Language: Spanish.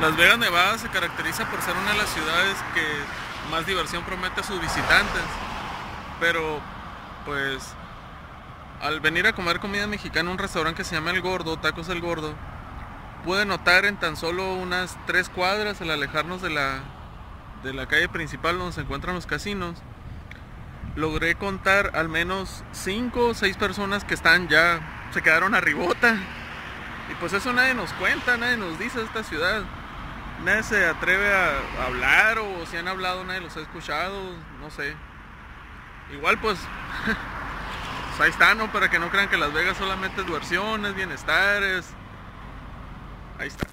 Las Vegas, Nevada se caracteriza por ser una de las ciudades que más diversión promete a sus visitantes. Pero, pues, al venir a comer comida mexicana en un restaurante que se llama El Gordo, Tacos El Gordo, pude notar en tan solo unas tres cuadras al alejarnos de la, de la calle principal donde se encuentran los casinos, logré contar al menos cinco o seis personas que están ya, se quedaron arribota. Y pues eso nadie nos cuenta, nadie nos dice esta ciudad nadie se atreve a hablar o si han hablado nadie los ha escuchado, no sé. Igual pues, pues, ahí está, ¿no? Para que no crean que Las Vegas solamente es diversión, es bienestar, Ahí está.